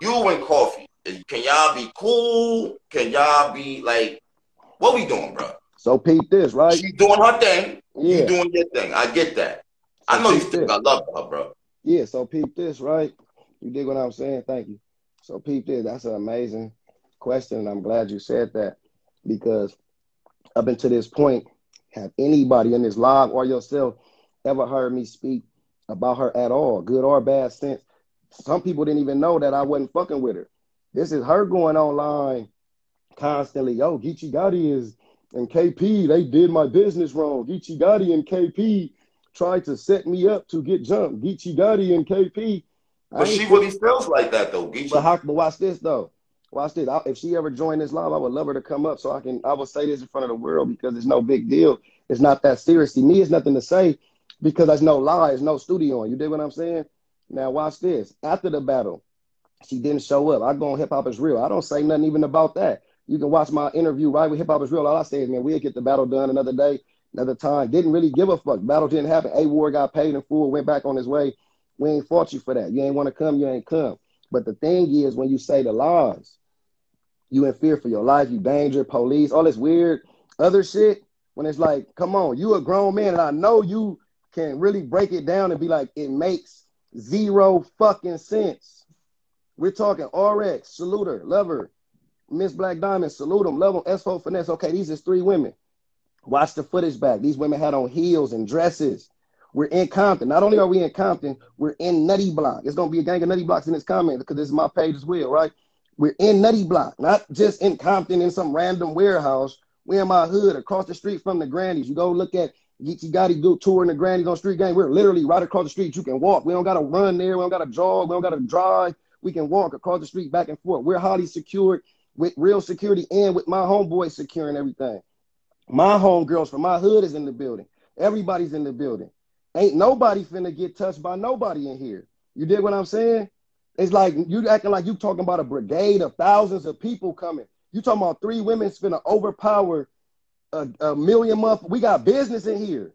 you and Coffee, can y'all be cool? Can y'all be like, what we doing, bro? So peep this, right? She doing her thing. Yeah. You doing your thing. I get that. So I know you still this. got love her, bro. Yeah, so peep this, right? You dig what I'm saying? Thank you. So peep this. That's an amazing question, and I'm glad you said that because up until this point, have anybody in this live or yourself ever heard me speak about her at all, good or bad sense? Some people didn't even know that I wasn't fucking with her. This is her going online constantly. Yo, Geechi Gotti is and KP, they did my business wrong. Geechi Gotti and KP tried to set me up to get jumped. Geechi Gotti and KP. But she really feels like that though, Geechi. but how, but watch this though. Watch this. I, if she ever joined this live, I would love her to come up so I can. I will say this in front of the world because it's no big deal. It's not that serious. To me, it's nothing to say because there's no lie. There's no studio on. You dig what I'm saying? Now watch this. After the battle, she didn't show up. I go on Hip Hop is Real. I don't say nothing even about that. You can watch my interview right with Hip Hop is Real. All I say is, man, we'll get the battle done another day, another time. Didn't really give a fuck. Battle didn't happen. A Ward got paid in full, went back on his way. We ain't fought you for that. You ain't want to come, you ain't come. But the thing is, when you say the lies, you in fear for your life, you danger, police, all this weird other shit. When it's like, come on, you a grown man, and I know you can really break it down and be like, it makes zero fucking sense. We're talking RX, salute her, love her. Miss Black Diamond, salute them, love them. S4 Finesse. Okay, these is three women. Watch the footage back. These women had on heels and dresses. We're in Compton. Not only are we in Compton, we're in Nutty Block. It's gonna be a gang of Nutty Blocks in this comment because this is my page as well, right? We're in Nutty Block, not just in Compton in some random warehouse. We're in my hood across the street from the Grannies. You go look at Geechi Gotti do touring the Grannies on Street Gang. We're literally right across the street. You can walk. We don't gotta run there. We don't gotta jog. We don't gotta drive. We can walk across the street back and forth. We're highly secured with real security and with my homeboys securing everything. My homegirls from my hood is in the building. Everybody's in the building. Ain't nobody finna get touched by nobody in here. You dig what I'm saying? It's like you acting like you talking about a brigade of thousands of people coming. You talking about three women finna overpower a, a million month. We got business in here.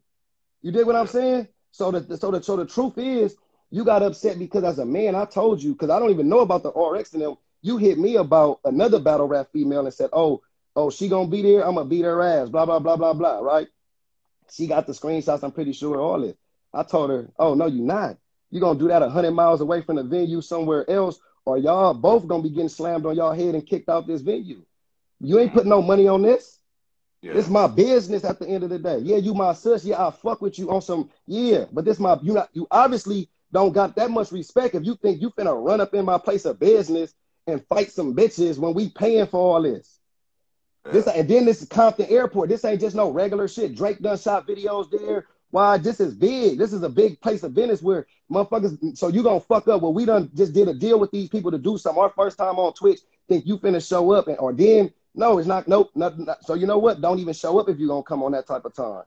You dig what I'm saying? So the so the so the truth is, you got upset because as a man, I told you because I don't even know about the RX and them. You hit me about another battle rap female and said, "Oh, oh, she gonna be there. I'm gonna beat her ass." Blah blah blah blah blah. Right? She got the screenshots. I'm pretty sure all this. I told her, "Oh no, you not. You gonna do that hundred miles away from the venue somewhere else, or y'all both gonna be getting slammed on y'all head and kicked out this venue. You ain't putting no money on this. Yeah. It's my business at the end of the day. Yeah, you my sis. Yeah, I fuck with you on some. Yeah, but this my you not you obviously don't got that much respect if you think you finna run up in my place of business and fight some bitches when we paying for all this. This and then this is Compton Airport. This ain't just no regular shit. Drake done shot videos there. Why this is big. This is a big place of business where motherfuckers. So you gonna fuck up? Well, we done just did a deal with these people to do some. Our first time on Twitch, think you finna show up and or then no, it's not. Nope. Not, not- so you know what? Don't even show up if you're gonna come on that type of time.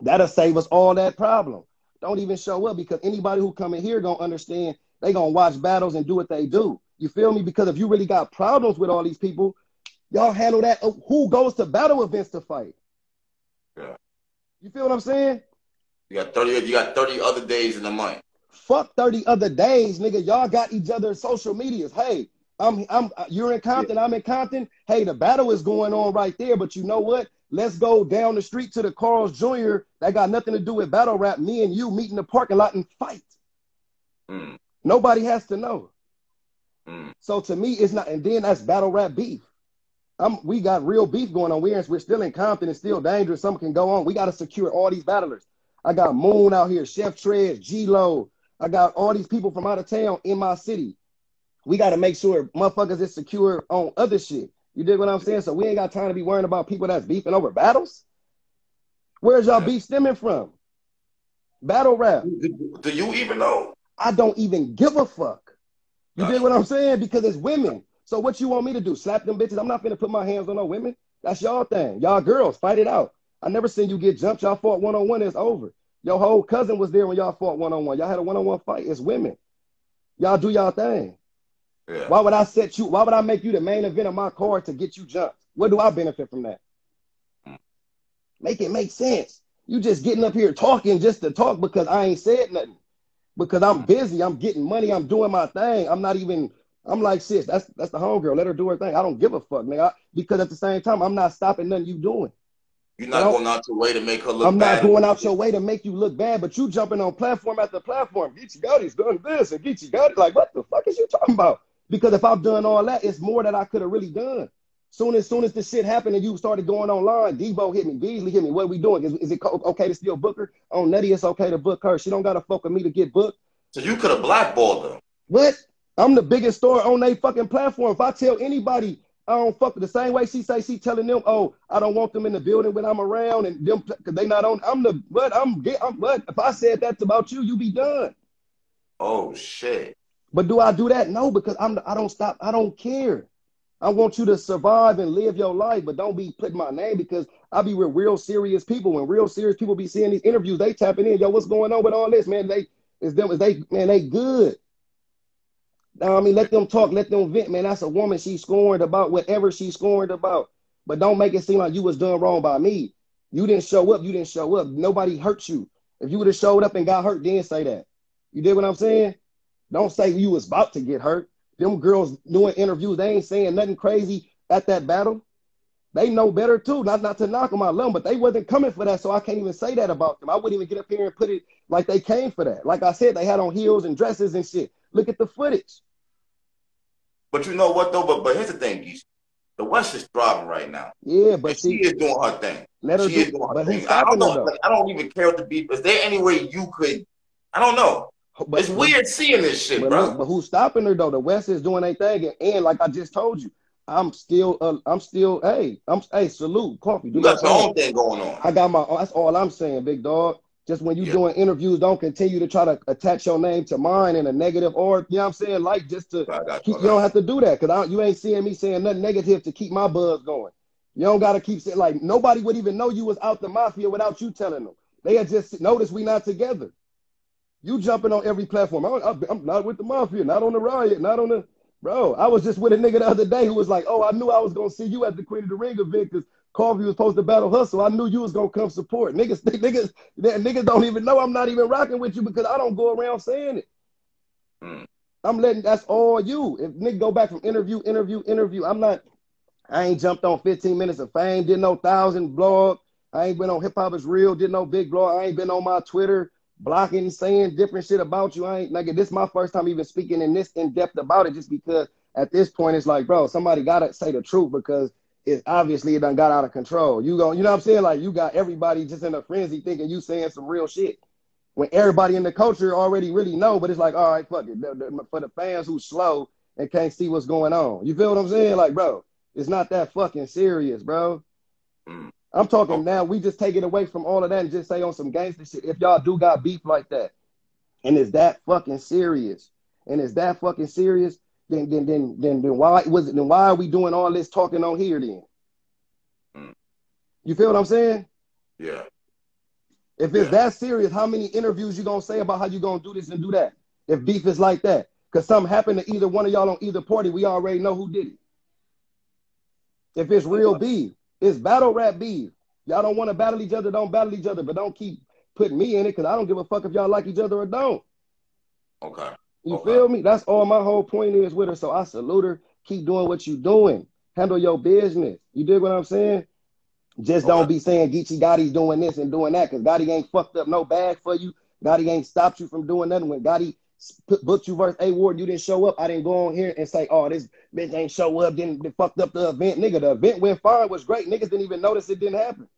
That'll save us all that problem. Don't even show up because anybody who come in here gonna understand. They gonna watch battles and do what they do. You feel me? Because if you really got problems with all these people, y'all handle that. Uh, Who goes to battle events to fight? Yeah. You feel what I'm saying? You got thirty. You got thirty other days in the month. Fuck 30 other days, nigga. Y'all got each other's social medias. Hey, I'm I'm you're in Compton, I'm in Compton. Hey, the battle is going on right there, but you know what? Let's go down the street to the Carl's Jr. That got nothing to do with battle rap. Me and you meet in the parking lot and fight. Mm, Nobody has to know. mm. So to me, it's not, and then that's battle rap beef. I'm, we got real beef going on. We're, we're still in Compton. It's still dangerous. Something can go on. We got to secure all these battlers. I got Moon out here, Chef Trez, G-Lo. I got all these people from out of town in my city. We got to make sure motherfuckers is secure on other shit. You dig what I'm saying? So we ain't got time to be worrying about people that's beefing over battles. Where's y'all beef stemming from? Battle rap. Do, you even know? I don't even give a fuck. You dig what I'm saying? Because it's women. So what you want me to do? Slap them bitches? I'm not gonna put my hands on no women. That's y'all thing. Y'all girls, fight it out. I never seen you get jumped. Y'all fought one on one. It's over. Your whole cousin was there when y'all fought one on one. Y'all had a one on one fight. It's women. Y'all do y'all thing. Yeah. Why would I set you? Why would I make you the main event of my card to get you jumped? What do I benefit from that? Hmm. Make it make sense. You just getting up here talking just to talk because I ain't said nothing. Because I'm hmm. busy, I'm getting money, I'm doing my thing. I'm not even. I'm like, sis, that's that's the homegirl. Let her do her thing. I don't give a fuck, nigga. I, because at the same time, I'm not stopping nothing you doing. You're not going out your way to make her look I'm bad. not going out your way to make you look bad, but you jumping on platform after platform. Geechi Gotti's done this and Geechi Gotti, like, what the fuck is you talking about? Because if I've done all that, it's more that I could have really done. Soon as soon as this shit happened and you started going online, Debo hit me, Beasley hit me. What are we doing? Is, is it okay to steal Booker? On oh, Nettie, it's okay to book her. She don't got to fuck with me to get booked. So you could have blackballed them. What? I'm the biggest store on their fucking platform. If I tell anybody I don't fuck with the same way she say she telling them, oh, I don't want them in the building when I'm around and them cause they not on. I'm the what I'm I'm what if I said that's about you, you be done. Oh shit. But do I do that? No, because I'm I don't stop. I don't care. I want you to survive and live your life, but don't be putting my name because I be with real serious people. When real serious people be seeing these interviews, they tapping in. Yo, what's going on with all this, man? They is them is they man, they good. Now I mean, let them talk, let them vent, man. That's a woman. She's scorned about whatever she's scorned about. But don't make it seem like you was done wrong by me. You didn't show up. You didn't show up. Nobody hurt you. If you would have showed up and got hurt, then say that. You did what I'm saying? Don't say you was about to get hurt. Them girls doing interviews, they ain't saying nothing crazy at that battle. They know better too. Not not to knock them, I love them, but they wasn't coming for that, so I can't even say that about them. I wouldn't even get up here and put it like they came for that. Like I said, they had on heels and dresses and shit. Look at the footage. But you know what though? But but here's the thing, Geese. The West is thriving right now. Yeah, but and she is doing her thing. Let her she do, is doing her thing. I don't know. Like, I don't even care what the beef. Is there any way you could? I don't know. But, it's weird seeing this shit, but, bro. but who's stopping her though? The West is doing their thing, and, and like I just told you, I'm still, uh, I'm still, hey, I'm, hey, salute, coffee. Do you got your own thing going on. I got my. That's all I'm saying, big dog. Just when you Yeah. doing interviews, don't continue to try to attach your name to mine in a negative or you know what I'm saying, like just to got keep, you. you don't have to do that because you ain't seeing me saying nothing negative to keep my buzz going. You don't got to keep saying like nobody would even know you was out the mafia without you telling them. They had just noticed we not together. You jumping on every platform. I, I'm not with the mafia, not on the riot, not on the bro. I was just with a nigga the other day who was like, "Oh, I knew I was gonna see you at the Queen of the Ring event because Coffee was supposed to battle hustle. I knew you was gonna come support. Niggas, niggas, niggas don't even know I'm not even rocking with you because I don't go around saying it. Mm. I'm letting that's all you. If nigga go back from interview, interview, interview, I'm not. I ain't jumped on 15 minutes of fame. Did no thousand blog. I ain't been on hip hop is real. Did no big blog. I ain't been on my Twitter blocking, saying different shit about you. I ain't like this. Is my first time even speaking in this in depth about it, just because at this point it's like, bro, somebody gotta say the truth because it's obviously it done got out of control. You go, you know what I'm saying? Like you got everybody just in a frenzy thinking you saying some real shit. When everybody in the culture already really know, but it's like, all right, fuck it. For the fans who slow and can't see what's going on. You feel what I'm saying? Like, bro, it's not that fucking serious, bro. Mm. I'm talking now. We just take it away from all of that and just say on some gangster shit. If y'all do got beef like that, and is that fucking serious, and is that fucking serious, then then then then then why was it? Then why are we doing all this talking on here then? Mm. You feel what I'm saying? Yeah. If it's Yeah. that serious, how many interviews you gonna say about how you gonna do this and do that? If beef is like that, because something happened to either one of y'all on either party, we already know who did it. If it's real beef, it's battle rap beef. Y'all don't want to battle each other, don't battle each other, but don't keep putting me in it because I don't give a fuck if y'all like each other or don't. Okay. You Okay. feel me? That's all my whole point is with her. So I salute her. Keep doing what you're doing. Handle your business. You dig what I'm saying? Just don't be saying Geechi Gotti's doing this and doing that because Gotti ain't fucked up no bag for you. Gotti ain't stopped you from doing nothing. When Gotti booked you versus A Ward, you didn't show up. I didn't go on here and say, oh, this bitch ain't show up, didn't they fucked up the event. Nigga, the event went fine, was great. Niggas didn't even notice it didn't happen.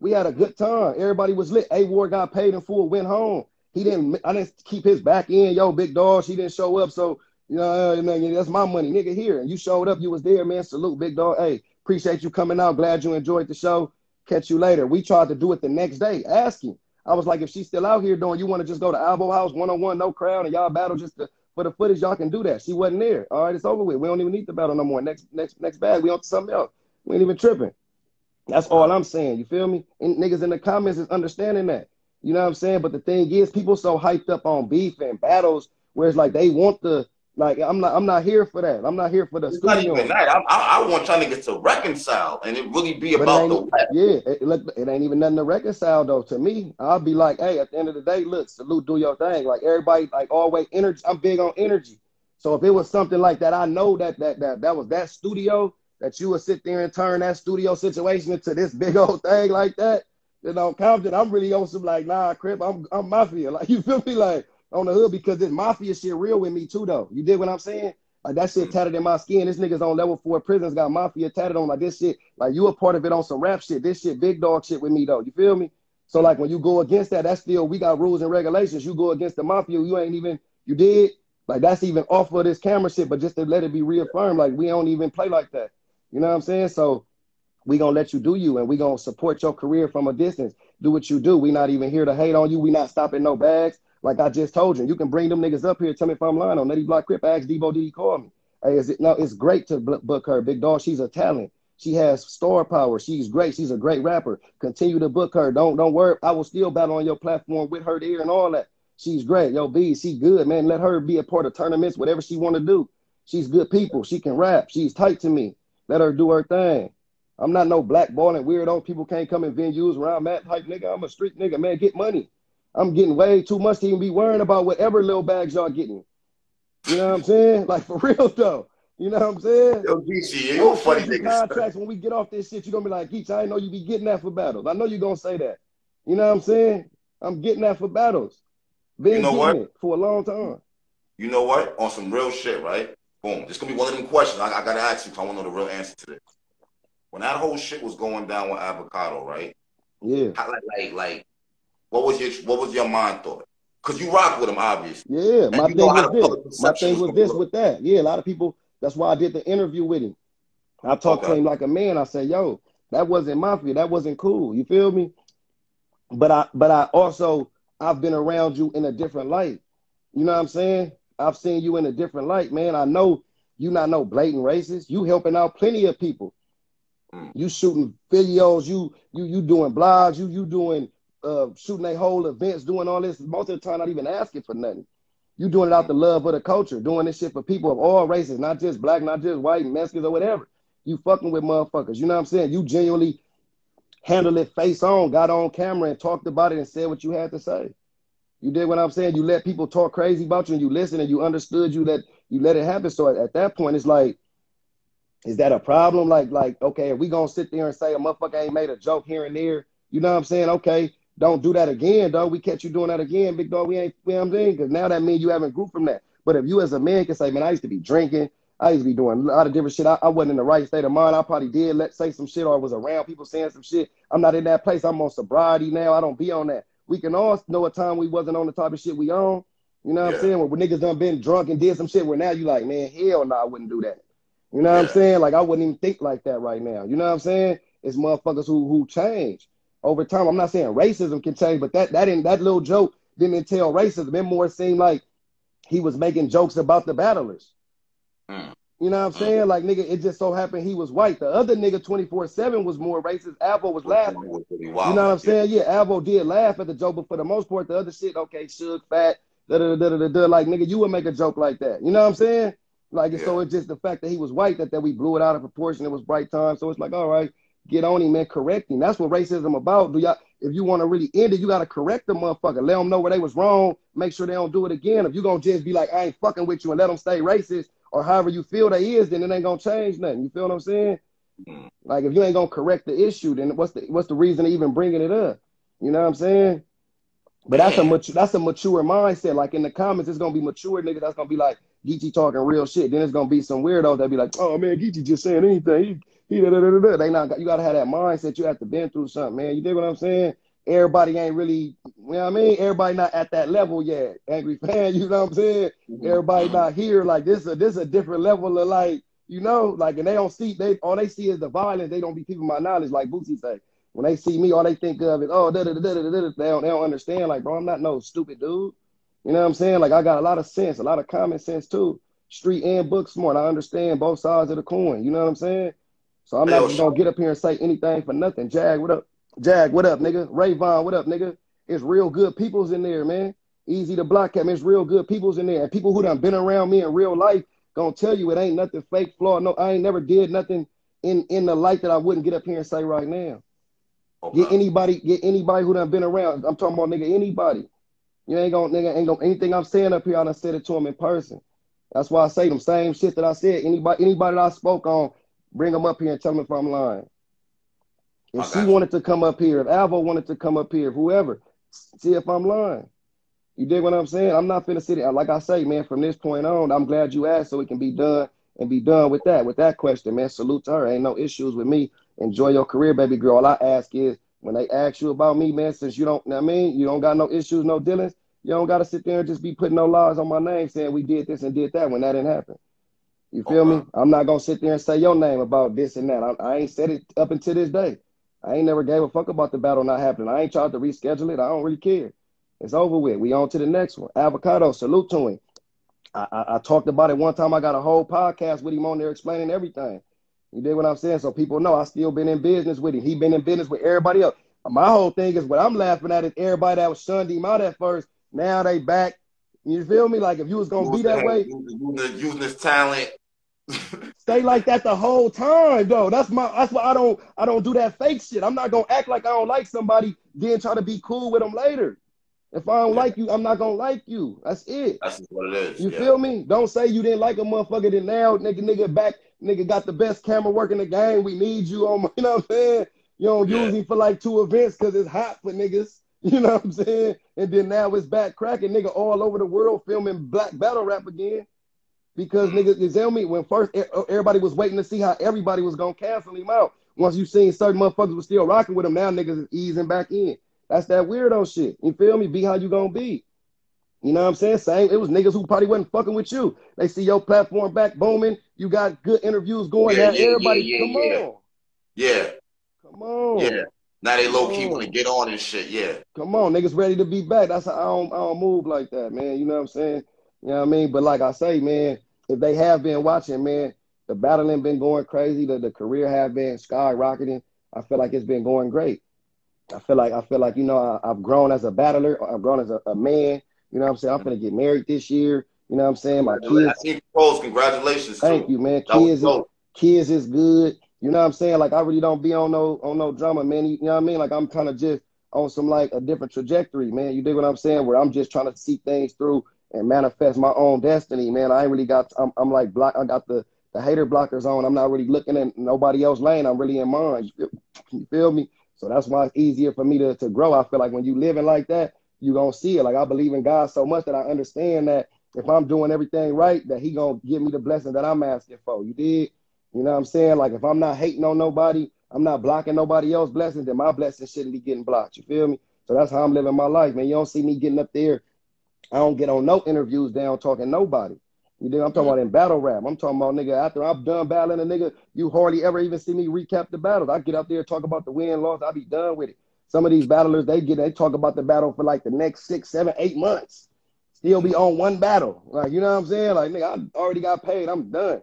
We had a good time. Everybody was lit. A Ward got paid in full, went home. He didn't. I didn't keep his back in. Yo, big dog. She didn't show up. So you know, uh, man, that's my money, nigga. Here, and you showed up. You was there, man. Salute, big dog. Hey, appreciate you coming out. Glad you enjoyed the show. Catch you later. We tried to do it the next day. Asking. I was like, if she's still out here doing, you want to just go to Albo House one on one, no crowd, and y'all battle just to, for the footage. Y'all can do that. She wasn't there. All right, it's over with. We don't even need the battle no more. Next, next, next bag. We on to something else. We ain't even tripping. That's all I'm saying. You feel me? And niggas in the comments is understanding that. You know what I'm saying? But the thing is, people so hyped up on beef and battles, where it's like they want the like. I'm not. I'm not here for that. I'm not here for the It's not studio. even that. I, I, I want y'all niggas to reconcile and it really be But about the yeah, it, look, it ain't even nothing to reconcile though. To me, I'll be like, hey, at the end of the day, look, salute, do your thing. Like everybody, like always, energy. I'm big on energy. So if it was something like that, I know that that that that was that studio that you would sit there and turn that studio situation into this big old thing like that. You know, Compton, I'm really on some like, nah, Crip, I'm I'm mafia. Like you feel me? Like on the hood because this mafia shit real with me too though. You did what I'm saying? Like that shit hmm. tatted in my skin. This nigga's on level four prisons got mafia tatted on like this shit. Like you a part of it on some rap shit. This shit big dog shit with me though. You feel me? So like when you go against that, that's still we got rules and regulations. You go against the mafia, you ain't even you did like that's even off of this camera shit. But just to let it be reaffirmed, like we don't even play like that. You know what I'm saying? So we gonna let you do you, and we gonna support your career from a distance. Do what you do. We not even here to hate on you. We not stopping no bags. Like I just told you, you can bring them niggas up here. Tell me if I'm lying on Nutty Block Crip. Ask Debo, did he call me? Hey, is it no? It's great to book her, big dog. She's a talent. She has star power. She's great. She's a great rapper. Continue to book her. Don't don't worry. I will still battle on your platform with her there and all that. She's great. Yo, B, she good, man. Let her be a part of tournaments, whatever she want to do. She's good people. She can rap. She's tight to me. Let her do her thing. I'm not no blackballing weirdo. People can't come in venues where I'm at type nigga. I'm a street nigga, man. Get money. I'm getting way too much to even be worrying about whatever little bags y'all getting. You know what I'm saying? Like for real though. You know what I'm saying? Yo, Geechi, you funny nigga. Contracts when we get off this shit, you're gonna be like, Geech, I know you be getting that for battles. I know you're gonna say that. You know what I'm saying? I'm getting that for battles. Been you know what? for a long time. You know what? On some real shit, right? Boom. This gonna be one of them questions. I, I gotta ask you if I want to know the real answer to this. When that whole shit was going down with avocado, right? Yeah. How, like, like, like, what was your what was your mind thought? Cause you rock with him, obviously. Yeah, my thing was this. My thing was this with that. Yeah, a lot of people. That's why I did the interview with him. I talked okay. to him like a man. I said, "Yo, that wasn't my mafia. That wasn't cool. You feel me?" But I, but I also, I've been around you in a different light. You know what I'm saying? I've seen you in a different light, man. I know you not no blatant racist. You helping out plenty of people. Mm. You shooting videos. You you you doing blogs. You you doing uh, shooting a whole events, doing all this. Most of the time, not even asking for nothing. You doing it out the love of the culture, doing this shit for people of all races, not just black, not just white, Mexicans or whatever. You fucking with motherfuckers. You know what I'm saying? You genuinely handled it face on, got on camera and talked about it and said what you had to say. You did what I'm saying. You let people talk crazy about you and you listen and you understood you that you let it happen. So at, at that point, it's like, is that a problem? Like, like, okay, if we gonna sit there and say a motherfucker ain't made a joke here and there, you know what I'm saying? Okay, don't do that again, dog. We catch you doing that again, big dog. We ain't, you know what I'm saying? Because now that means you haven't grew from that. But if you as a man can say, man, I used to be drinking, I used to be doing a lot of different shit. I, I, wasn't in the right state of mind. I probably did let say some shit or was around people saying some shit. I'm not in that place. I'm on sobriety now. I don't be on that we can all know a time we wasn't on the type of shit we on. You know what yeah. I'm saying? Where, when niggas done been drunk and did some shit where now you like, man, hell no, I wouldn't do that. You know yeah. what I'm saying? Like I wouldn't even think like that right now. You know what I'm saying? It's motherfuckers who who change over time. I'm not saying racism can change, but that that in that little joke didn't entail racism. It more seemed like he was making jokes about the battlers. Mm. You know what I'm saying? Like nigga, it just so happened he was white. The other nigga 24-7 was more racist. Avo was laughing. You know what I'm saying? Yeah, Avo did laugh at the joke, but for the most part, the other shit, okay, shook, fat, da da da da da like nigga, you would make a joke like that. You know what I'm saying? Like yeah. so it's just the fact that he was white that, that we blew it out of proportion. It was bright time. So it's like, all right, get on him, man, correct him. That's what racism about. Do y'all if you want to really end it, you gotta correct the motherfucker. Let them know where they was wrong. Make sure they don't do it again. If you gonna just be like, I ain't fucking with you and let them stay racist, or however you feel they is, then it ain't gonna change nothing. You feel what I'm saying? Mm-hmm. Like if you ain't gonna correct the issue, then what's the what's the reason of even bringing it up? You know what I'm saying? But that's a mature that's a mature mindset. Like in the comments, it's gonna be mature niggas that's gonna be like Geechi talking real shit. Then it's gonna be some weirdos that be like, oh man, Geechi just saying anything. He, he da, da, da, da. They not you gotta have that mindset. You have to been through something, man. You dig what I'm saying? everybody ain't really, you know what I mean? Everybody not at that level yet. Angry fan, you know what I'm saying? Mm-hmm. Everybody not here. Like this, a this a different level of like, you know, like, and they don't see they all they see is the violence. They don't be people my knowledge, like Boosie say. When they see me, all they think of is, oh, da da da da da da. They don't, they don't understand. Like, bro, I'm not no stupid dude. You know what I'm saying? Like, I got a lot of sense, a lot of common sense too. Street and book smart. I understand both sides of the coin. You know what I'm saying? So I'm not just gonna get up here and say anything for nothing. Jag, what up? Jag, what up, nigga? Rayvon, what up, nigga? It's real good peoples in there, man. Easy to block at me. It's real good peoples in there. And people who done been around me in real life gonna tell you it ain't nothing fake, flaw. No, I ain't never did nothing in in the light that I wouldn't get up here and say right now. Okay. Get anybody, get anybody who done been around. I'm talking about nigga, anybody. You ain't gonna nigga ain't gonna anything I'm saying up here, I done said it to him in person. That's why I say them same shit that I said. Anybody, anybody that I spoke on, bring them up here and tell them if I'm lying. If she wanted to come up here, if Alvo wanted to come up here, whoever, see if I'm lying. You dig what I'm saying? I'm not finna sit here. Like I say, man, from this point on, I'm glad you asked so it can be done and be done with that. With that question, man, salute to her. Ain't no issues with me. Enjoy your career, baby girl. All I ask is when they ask you about me, man, since you don't, I mean, you don't got no issues, no dealings, you don't got to sit there and just be putting no lies on my name saying we did this and did that when that didn't happen. You feel me? I'm not gonna sit there and say your name about this and that. I, I, ain't said it up until this day. I ain't never gave a fuck about the battle not happening. I ain't tried to reschedule it. I don't really care. It's over with. We on to the next one. Avocado, salute to him. I, I, I talked about it one time. I got a whole podcast with him on there explaining everything. You did what I'm saying? So people know I still been in business with him. He been in business with everybody else. My whole thing is what I'm laughing at is everybody that was shunned him out at first now they back. You feel me? Like if you was gonna be that way, using, this talent. Stay like that the whole time, though. That's my. That's why I don't. I don't do that fake shit. I'm not gonna act like I don't like somebody, then try to be cool with them later. If I don't yeah. like you, I'm not gonna like you. That's it. That's what it is. You yeah. feel me? Don't say you didn't like a motherfucker. Then now, nigga, nigga, back, nigga, got the best camera work in the game. We need you on. My, You know what I'm saying? You don't yeah. use him for like two events because it's hot for niggas. You know what I'm saying? And then now it's back cracking, nigga, all over the world filming black battle rap again. Because mm. niggas, you tell me, when first oh, everybody was waiting to see how everybody was gonna cancel him out. Once you seen certain motherfuckers were still rocking with him, now niggas is easing back in. That's that weirdo shit. You feel me? Be how you gonna be. You know what I'm saying? Same. It was niggas who probably wasn't fucking with you. They see your platform back booming. You got good interviews going. Yeah, now yeah, everybody, yeah, come on. Yeah. Come on. Yeah. Now they low key want to get on and shit. Yeah. Come on, niggas ready to be back. That's how I don't, I don't move like that, man. You know what I'm saying? You know what I mean? But like I say, man, if they have been watching, man, the battling been going crazy. The, the career have been skyrocketing. I feel like it's been going great. I feel like I feel like you know I, have grown as a battler. I've grown as a, a, man. You know what I'm saying? I'm gonna get married this year. You know what I'm saying? My kids. I see post. Congratulations. Thank too. you, man. Kids, is, kids is good. You know what I'm saying? Like I really don't be on no on no drama, man. You know what I mean? Like I'm kind of just on some like a different trajectory, man. You dig what I'm saying? Where I'm just trying to see things through and manifest my own destiny, man. I ain't really got. I'm, I'm like block. I got the the hater blockers on. I'm not really looking at nobody else lane. I'm really in mine. You feel me? So that's why it's easier for me to to grow. I feel like when you living like that, you gonna see it. Like I believe in God so much that I understand that if I'm doing everything right, that He gonna give me the blessing that I'm asking for. You did. You know what I'm saying? Like if I'm not hating on nobody, I'm not blocking nobody else's blessings, then my blessings shouldn't be getting blocked. You feel me? So that's how I'm living my life, man. You don't see me getting up there. I don't get on no interviews down talking nobody. You know, I'm talking about in battle rap. I'm talking about nigga after I'm done battling a nigga, you hardly ever even see me recap the battles. I get up there talk about the win loss. I be done with it. Some of these battlers they get they talk about the battle for like the next six, seven, eight months. Still be on one battle. Like you know what I'm saying? Like nigga, I already got paid. I'm done.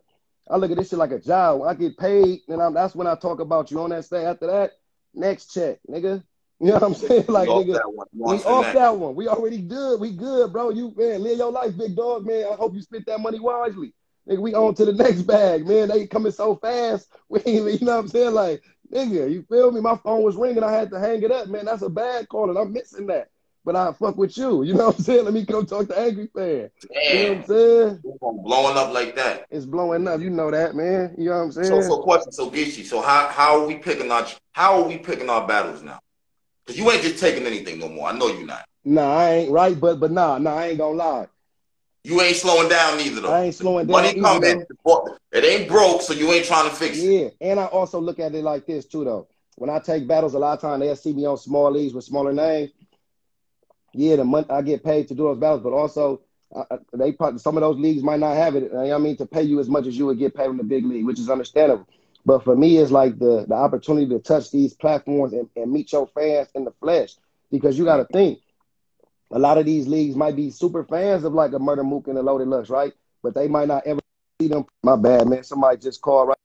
I look at this shit like a job. When I get paid, and I'm, that's when I talk about you on that stage. After that, next check, nigga. You know what I'm saying? Like, nigga, that we off that. that one. We already good. We good, bro. You man, live your life, big dog, man. I hope you spent that money wisely. Nigga, we on to the next bag, man. They coming so fast. We, you know what I'm saying? Like, nigga, you feel me? My phone was ringing. I had to hang it up, man. That's a bad call, and I'm missing that but I fuck with you. You know what I'm saying? Let me come talk to Angry Fan. Damn. You know what I'm saying? Blowing up like that. It's blowing up. You know that, man. You know what I'm saying? So, so question, so Geechi, so how how are we picking our how are we picking our battles now? Cause you ain't just taking anything no more. I know you're not. Nah, I ain't right, but but nah, nah, I ain't gonna lie. You ain't slowing down either though. I ain't slowing down. Money coming. It ain't broke, so you ain't trying to fix it. Yeah, and I also look at it like this too though. When I take battles, a lot of time they'll see me on small leagues with smaller names yeah, the month I get paid to do those battles, but also uh, they probably some of those leagues might not have it. I mean, to pay you as much as you would get paid in the big league, which is understandable. But for me, it's like the the opportunity to touch these platforms and, and meet your fans in the flesh, because you got to think a lot of these leagues might be super fans of like a Murder Mook and a Loaded Lux, right? But they might not ever see them. My bad, man. Somebody just called right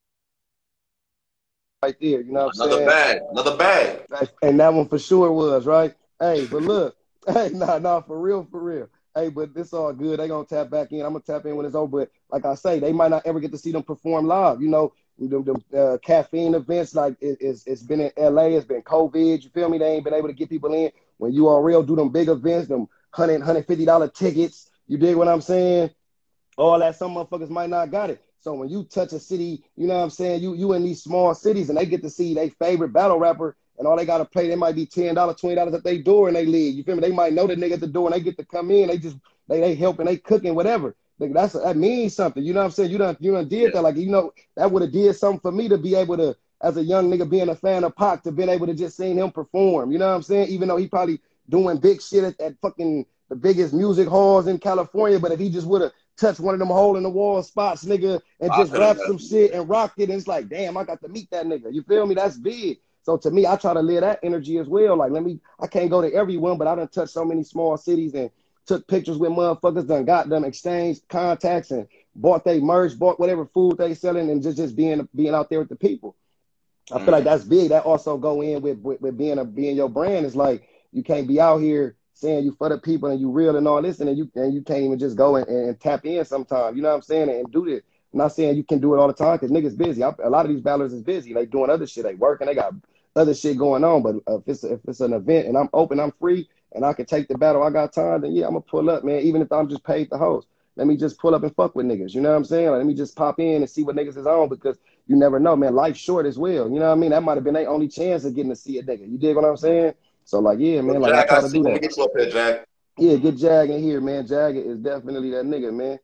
right there. You know what I'm saying? Another bag, another bag. And that one for sure was right. Hey, but look. Hey, nah, nah, for real, for real. Hey, but this all good. They gonna tap back in. I'm gonna tap in when it's over. But like I say, they might not ever get to see them perform live. You know, the, the uh, caffeine events, like it, it's it's been in LA. It's been COVID. You feel me? They ain't been able to get people in. When you are real, do them big events, them hundred hundred fifty dollar tickets. You dig what I'm saying? all that some motherfuckers might not got it. So when you touch a city, you know what I'm saying? You you in these small cities and they get to see their favorite battle rapper and all they gotta pay, they might be ten dollars, twenty dollars at their door and they leave. You feel me? They might know the nigga at the door and they get to come in. They just they they helping, they cooking, whatever. Like that's that means something. You know what I'm saying? You done you done did yeah. that. Like you know that would have did something for me to be able to, as a young nigga, being a fan of Pac, to been able to just seen him perform. You know what I'm saying? Even though he probably doing big shit at, at fucking the biggest music halls in California, but if he just would have touched one of them hole in the wall spots, nigga, and just rap some shit and rock it, and it's like, damn, I got to meet that nigga. You feel me? That's big. So to me, I try to live that energy as well. Like, let me, I can't go to everyone, but I done touched so many small cities and took pictures with motherfuckers, done got them exchanged contacts and bought they merch, bought whatever food they selling, and just just being being out there with the people. I feel like mm. that's big. That also go in with, with, with being a being your brand. It's like you can't be out here saying you for the people and you real and all this, and then you and you can't even just go and, and tap in sometimes. You know what I'm saying? And do this. I'm not saying you can do it all the time because niggas busy. I, a lot of these battlers is busy. They doing other shit. They working. They got other shit going on. But if it's if it's an event and I'm open, I'm free, and I can take the battle, I got time. Then yeah, I'm gonna pull up, man. Even if I'm just paid the host, let me just pull up and fuck with niggas. You know what I'm saying? Like, let me just pop in and see what niggas is on because you never know, man. Life's short as well. You know what I mean? That might have been their only chance of getting to see a nigga. You dig what I'm saying? So like, yeah, man. Like Jag, I try to do that. Get you up Jag. Yeah, get Jag in here, man. Jag is definitely that nigga, man.